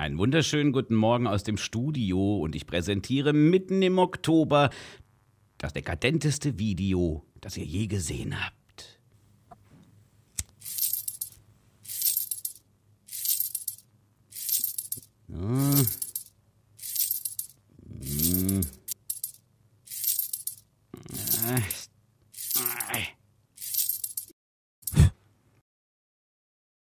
Einen wunderschönen guten Morgen aus dem Studio und ich präsentiere mitten im Oktober das dekadenteste Video, das ihr je gesehen habt. So. Hm. Ach,